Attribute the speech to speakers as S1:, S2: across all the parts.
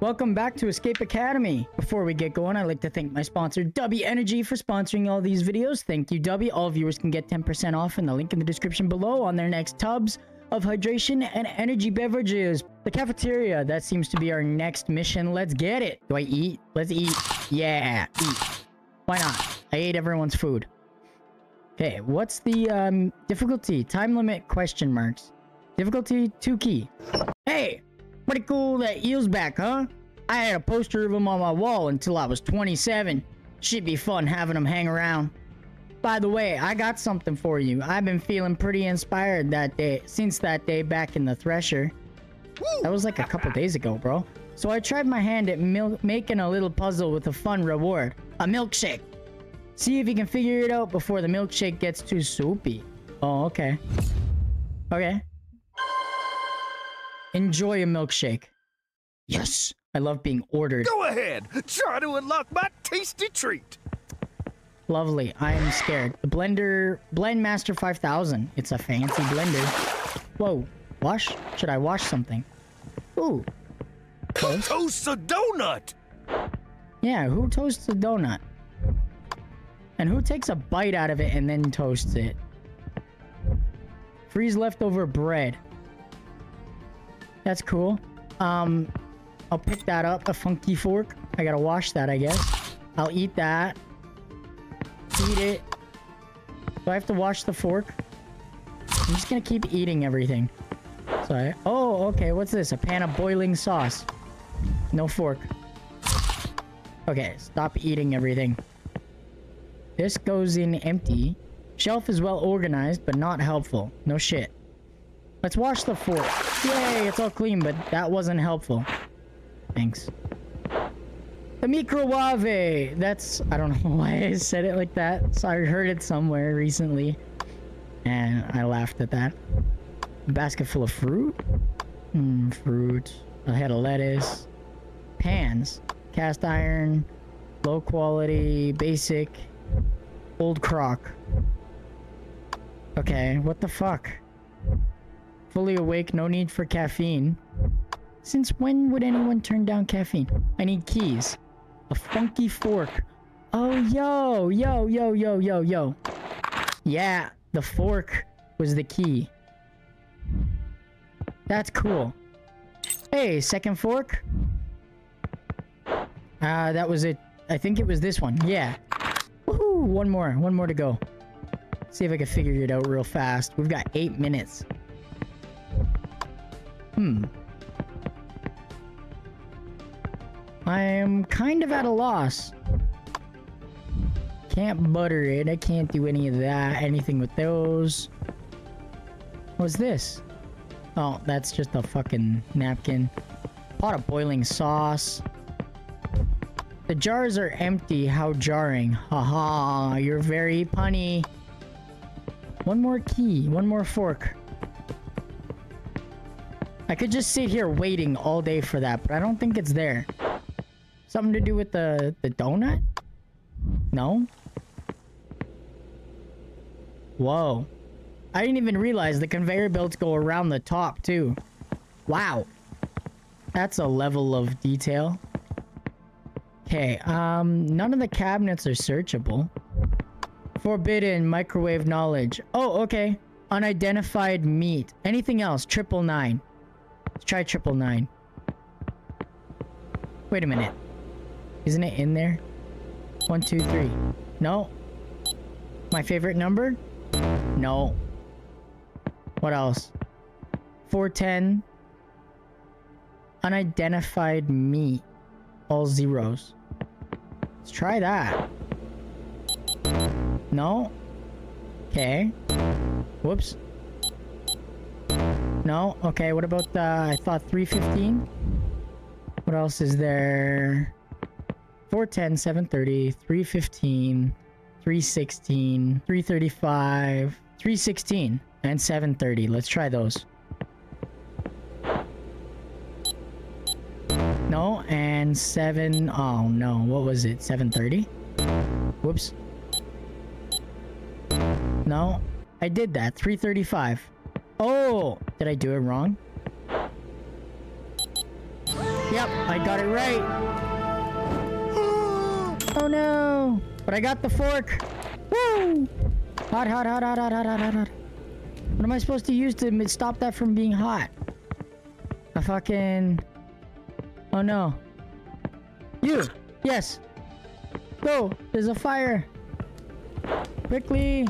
S1: Welcome back to Escape Academy. Before we get going, I'd like to thank my sponsor, Dubby Energy, for sponsoring all these videos. Thank you, Dubby. All viewers can get 10% off in the link in the description below on their next tubs of hydration and energy beverages. The cafeteria, that seems to be our next mission. Let's get it. Do I eat? Let's eat. Yeah, eat. Why not? I ate everyone's food. Okay, what's the um, difficulty? Time limit question marks. Difficulty 2 key. Hey, pretty cool that Eel's back, huh? I had a poster of him on my wall until I was 27. Should be fun having him hang around. By the way, I got something for you. I've been feeling pretty inspired that day since that day back in the Thresher. That was like a couple days ago, bro. So I tried my hand at making a little puzzle with a fun reward. A milkshake. See if you can figure it out before the milkshake gets too soupy. Oh, okay. Okay. Enjoy a milkshake. Yes, I love being ordered.
S2: Go ahead, try to unlock my tasty treat.
S1: Lovely. I am scared. The blender, Blend Master 5000. It's a fancy blender. Whoa. Wash? Should I wash something? Ooh.
S2: Toast. Toast a donut.
S1: Yeah, who toasts a donut? And who takes a bite out of it and then toasts it? Freeze leftover bread. That's cool. Um, I'll pick that up. A funky fork. I gotta wash that, I guess. I'll eat that. Eat it. Do I have to wash the fork? I'm just gonna keep eating everything. Sorry. Oh, okay. What's this? A pan of boiling sauce. No fork. Okay, stop eating everything. This goes in empty. Shelf is well organized, but not helpful. No shit. Let's wash the fork. Yay, it's all clean, but that wasn't helpful. Thanks. The microwave. That's I don't know why I said it like that. So I heard it somewhere recently, and I laughed at that. A basket full of fruit. Hmm, fruit. A head of lettuce. Pans. Cast iron. Low quality. Basic. Old crock. Okay, what the fuck? Fully awake, no need for caffeine. Since when would anyone turn down caffeine? I need keys. A funky fork. Oh, yo, yo, yo, yo, yo, yo. Yeah, the fork was the key. That's cool. Hey, second fork. Ah, uh, that was it. I think it was this one. Yeah. Woohoo! One more. One more to go. See if I can figure it out real fast. We've got eight minutes. Hmm. I'm kind of at a loss. Can't butter it. I can't do any of that. Anything with those. What's this? Oh, that's just a fucking napkin. Pot of boiling sauce. The jars are empty. How jarring. Haha, you're very punny. One more key. One more fork. I could just sit here waiting all day for that, but I don't think it's there. Something to do with the, the donut? No? Whoa. I didn't even realize the conveyor belts go around the top, too. Wow. That's a level of detail. Okay, um, none of the cabinets are searchable. Forbidden microwave knowledge. Oh, okay. Unidentified meat. Anything else? Triple nine. Let's try triple nine. Wait a minute. Isn't it in there? One, two, three. No. My favorite number? No. What else? 410. Unidentified meat. All zeros. Let's try that. No. Okay. Whoops. No. Okay, what about the... I thought 315? What else is there? 410, 730, 315, 316, 335, 316, and 730. Let's try those. No, and 7... Oh, no. What was it? 730? Whoops. No. I did that. 335. Oh, did I do it wrong? Yep, I got it right. oh no. But I got the fork. Woo! Hot, hot, hot, hot, hot, hot, hot, hot. What am I supposed to use to stop that from being hot? A fucking... Oh no. You! Yes! Go! There's a fire! Quickly!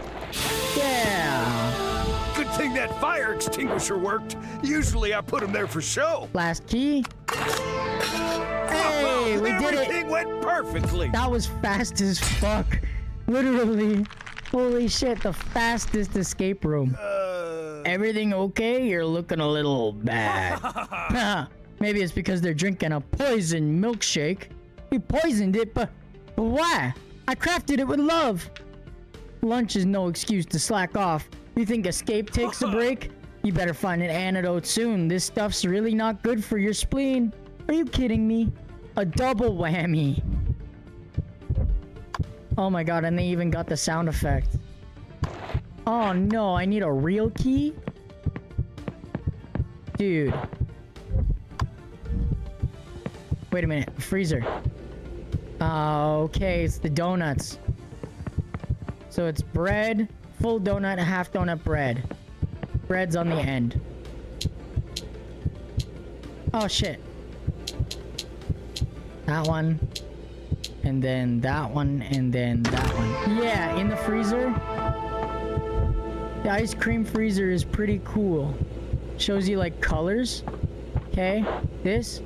S1: Yeah!
S2: Good thing that fire extinguisher worked. Usually I put them there for show.
S1: Last key. Hey! We did it!
S2: Everything went perfectly.
S1: That was fast as fuck. Literally. Holy shit, the fastest escape room.
S2: Uh,
S1: Everything okay? You're looking a little bad. Maybe it's because they're drinking a poison milkshake. You poisoned it, but, but why? I crafted it with love. Lunch is no excuse to slack off. You think escape takes a break? You better find an antidote soon. This stuff's really not good for your spleen. Are you kidding me? A double whammy. Oh my god, and they even got the sound effect. Oh no, I need a real key? Dude. Wait a minute, freezer. Uh, okay, it's the donuts. So it's bread, full donut, half donut bread. Bread's on the end. Oh shit. That one. And then that one, and then that one. Yeah, in the freezer. The ice cream freezer is pretty cool. Shows you like colors. Okay, this.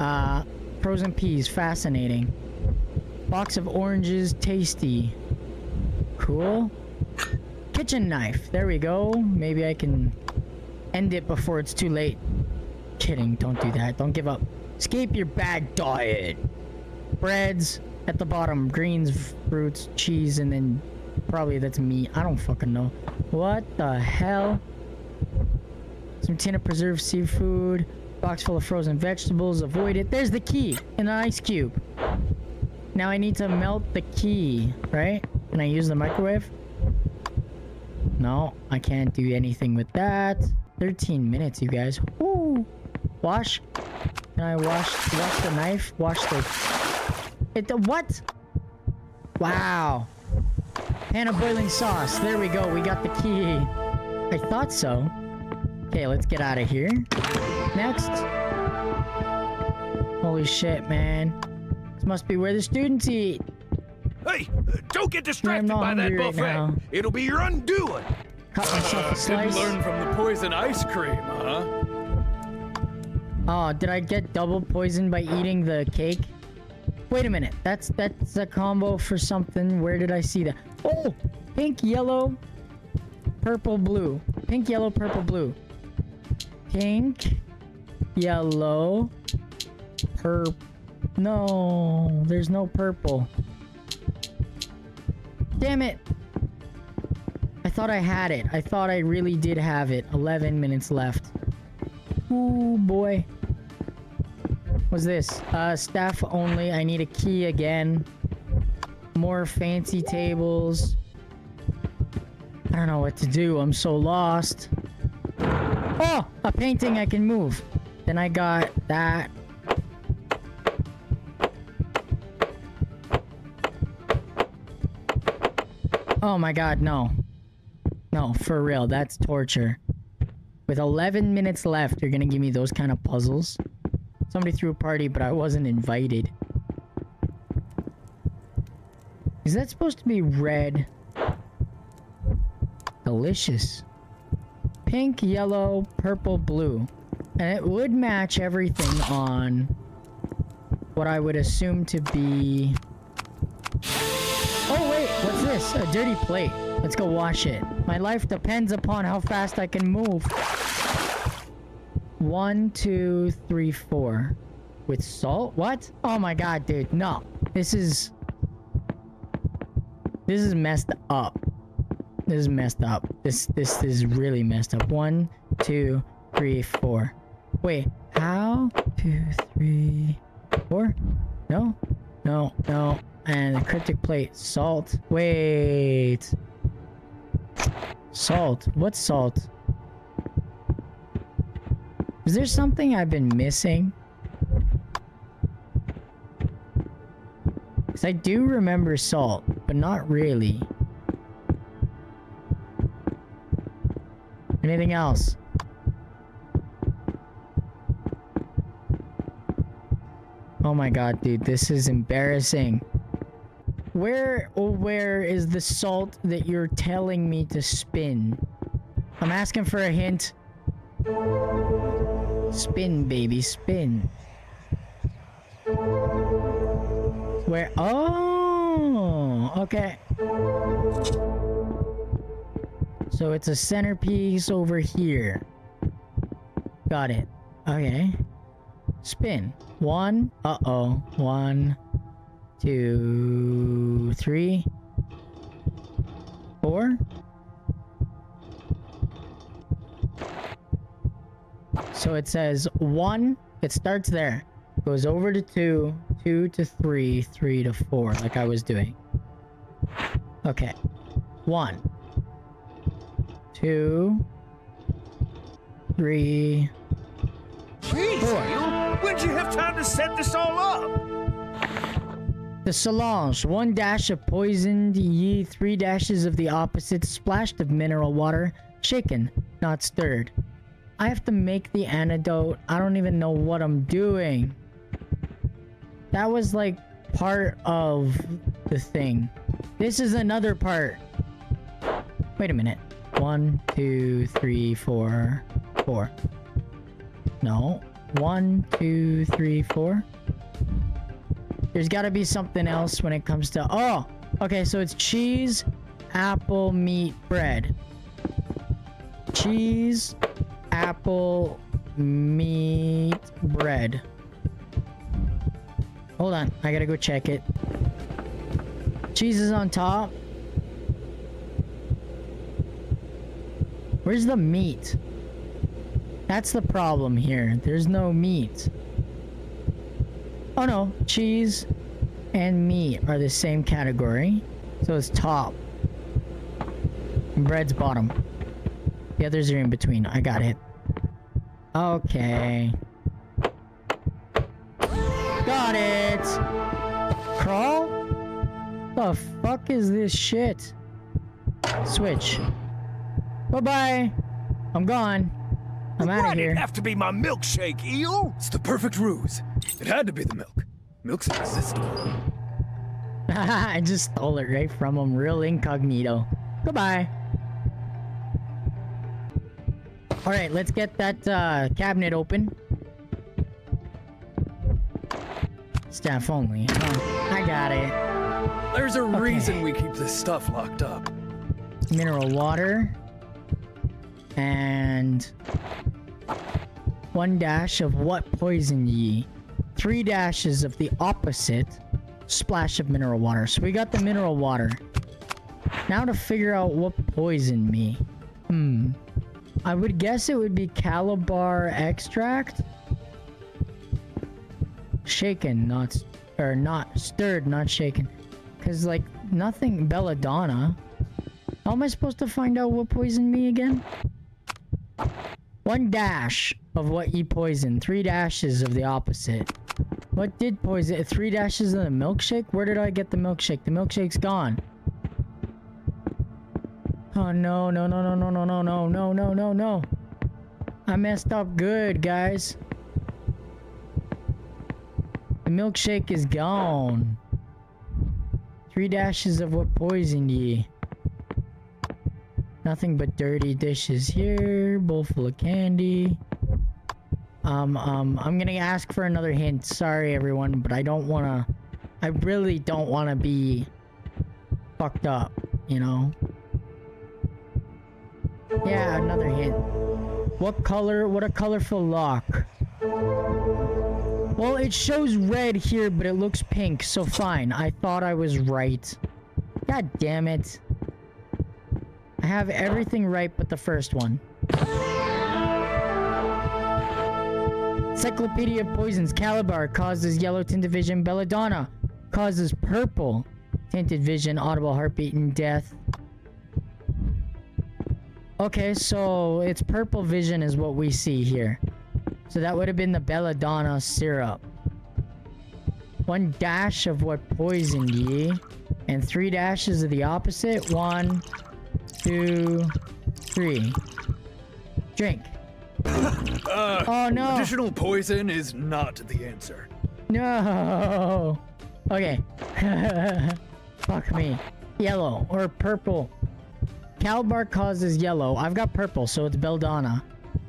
S1: Uh, frozen peas, fascinating. Box of oranges, tasty. Cool. Kitchen knife, there we go. Maybe I can end it before it's too late. Kidding, don't do that. Don't give up. Escape your bad diet. Breads at the bottom, greens, fruits, cheese, and then probably that's meat. I don't fucking know. What the hell? Some tin of preserved seafood. Box full of frozen vegetables. Avoid it. There's the key in an ice cube. Now I need to melt the key, right? Can I use the microwave? No, I can't do anything with that. 13 minutes, you guys. Woo! Wash. Can I wash wash the knife? Wash the... It, the what? Wow. Pan of boiling sauce. There we go. We got the key. I thought so. Okay, let's get out of here. Next. Holy shit, man. This must be where the students eat.
S2: Hey, don't get distracted by that
S1: hungry right
S2: buffet.
S1: now.
S2: It'll be your undoing.
S1: Cut myself a
S3: Didn't learn from the poison ice cream, huh?
S1: Oh, did I get double poisoned by eating the cake? Wait a minute. That's that's a combo for something. Where did I see that? Oh, pink, yellow, purple, blue. Pink, yellow, purple, blue. Pink, yellow, purple. No, there's no purple. Damn it. I thought I had it. I thought I really did have it. 11 minutes left. Ooh, boy. What's this? Uh, staff only. I need a key again. More fancy tables. I don't know what to do. I'm so lost. Oh, a painting I can move. Then I got that. Oh my god, no. No, for real, that's torture. With 11 minutes left, you're gonna give me those kind of puzzles? Somebody threw a party, but I wasn't invited. Is that supposed to be red? Delicious. Pink, yellow, purple, blue. And it would match everything on what I would assume to be... A dirty plate. Let's go wash it. My life depends upon how fast I can move. One, two, three, four. With salt? What? Oh my god, dude. No. This is... This is messed up. This is messed up. This this is really messed up. One, two, three, four. Wait, how? Two, three, four? No? No, no. And cryptic plate. Salt. Wait. Salt. What's salt? Is there something I've been missing? Because I do remember salt, but not really. Anything else? Oh my god, dude, this is embarrassing. Where or where is the salt that you're telling me to spin? I'm asking for a hint. Spin, baby, spin. Where? Oh, okay. So it's a centerpiece over here. Got it. Okay. Spin. One. Uh-oh. One, two, three, four. So it says one, it starts there, goes over to two, two to three, three to four, like I was doing. Okay. One, two, three,
S2: Jeez,
S1: Four.
S2: Eel, when'd you have time to set this all up?
S1: The Solange, one dash of poisoned ye, three dashes of the opposite, splashed of mineral water, shaken, not stirred. I have to make the antidote. I don't even know what I'm doing. That was like part of the thing. This is another part. Wait a minute. One, two, three, four, four. No. One, two, three, four. There's got to be something else when it comes to. Oh, okay. So it's cheese, apple, meat, bread. Cheese, apple, meat, bread. Hold on. I gotta go check it. Cheese is on top. Where's the meat? That's the problem here. There's no meat. Oh no, cheese and meat are the same category. So it's top. And bread's bottom. The others are in between. I got it. Okay. Got it! Crawl? The fuck is this shit? Switch. Bye-bye. I'm gone. I'm out of
S2: did
S1: here.
S2: it have to be my milkshake, Eel?
S3: It's the perfect ruse. It had to be the milk. Milk's irresistible.
S1: I just stole it right from him, real incognito. Goodbye. All right, let's get that uh, cabinet open. Staff only. Oh, I got it.
S3: There's a
S1: Okay.
S3: reason we keep this stuff locked up.
S1: Mineral water. And one dash of what poison ye? Three dashes of the opposite. Splash of mineral water. So we got the mineral water. Now to figure out what poisoned me. Hmm. I would guess it would be Calabar extract. Shaken, not or not stirred, not shaken. Cause like nothing belladonna. How am I supposed to find out what poisoned me again? One dash of what ye poisoned. Three dashes of the opposite. What did poison? Three dashes of the milkshake? Where did I get the milkshake? The milkshake's gone. Oh no, no, no, no, no, no, no, no, no, no, no, no. I messed up good, guys. The milkshake is gone. Three dashes of what poisoned ye. Nothing but dirty dishes here. Bowl full of candy. Um, um, I'm gonna ask for another hint. Sorry, everyone, but I don't wanna. I really don't wanna be fucked up, you know? Yeah, another hint. What color? What a colorful lock. Well, it shows red here, but it looks pink, so fine. I thought I was right. God damn it. Have everything right but the first one. Encyclopedia of Poisons. Calabar causes yellow tinted vision. Belladonna causes purple tinted vision, audible heartbeat, and death. Okay, so it's purple vision is what we see here. So that would have been the belladonna syrup. One dash of what poisoned ye, and three dashes of the opposite. One, two, three. Drink.
S3: Uh,
S1: Oh no!
S3: additional poison is not the answer.
S1: No. Okay. Fuck me. Yellow or purple. Calabar causes yellow. I've got purple, so it's Beldana.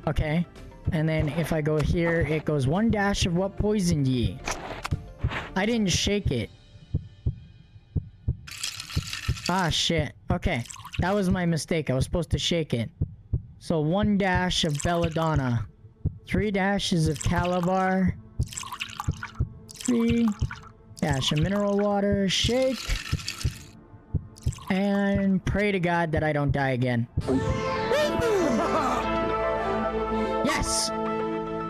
S1: Okay. And then if I go here, it goes one dash of what poisoned ye. I didn't shake it. Ah, shit. Okay. That was my mistake. I was supposed to shake it. So one dash of Belladonna. Three dashes of Calabar. Three dash of mineral water. Shake. And pray to God that I don't die again. Yes!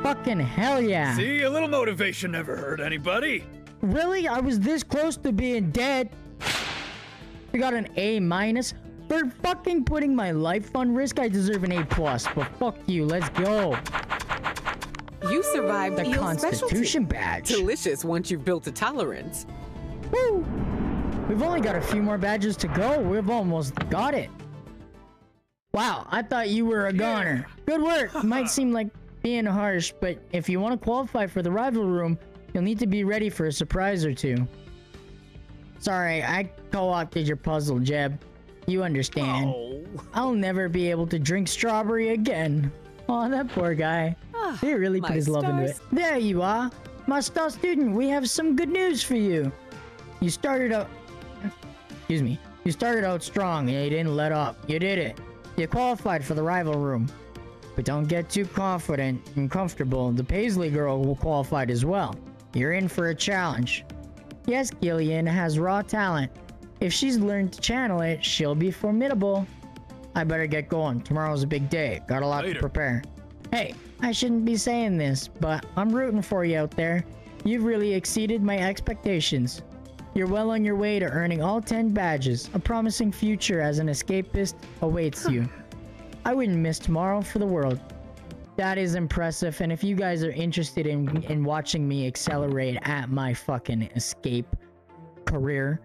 S1: Fucking hell yeah!
S3: See, a little motivation never hurt anybody.
S1: Really? I was this close to being dead. I got an A minus. For fucking putting my life on risk, I deserve an A plus. But fuck you, let's go.
S4: You survived
S1: The Constitution
S4: specialty.
S1: badge.
S4: Delicious once you've built a tolerance.
S1: Woo! We've only got a few more badges to go. We've almost got it. Wow, I thought you were a goner. Good work. Might seem like being harsh, but if you want to qualify for the rival room, you'll need to be ready for a surprise or two. Sorry, I co-opted your puzzle, Jeb. You understand.
S2: Oh.
S1: I'll never be able to drink strawberry again. Oh, that poor guy. Ah, he really put
S4: my
S1: his love into it. There you are. My star student, we have some good news for you. You started out... Excuse me. You started out strong and you didn't let up. You did it. You qualified for the rival room. But don't get too confident and comfortable. The Paisley girl will qualified as well. You're in for a challenge. Yes, Gillian has raw talent. If she's learned to channel it, she'll be formidable. I better get going. Tomorrow's a big day. Got a lot
S3: Later.
S1: to prepare. Hey, I shouldn't be saying this, but I'm rooting for you out there. You've really exceeded my expectations. You're well on your way to earning all 10 badges. A promising future as an escapist awaits you. I wouldn't miss tomorrow for the world. That is impressive, and if you guys are interested in, in watching me accelerate at my fucking escape career,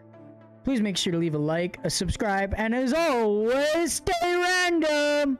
S1: please make sure to leave a like, a subscribe, and as always, stay random!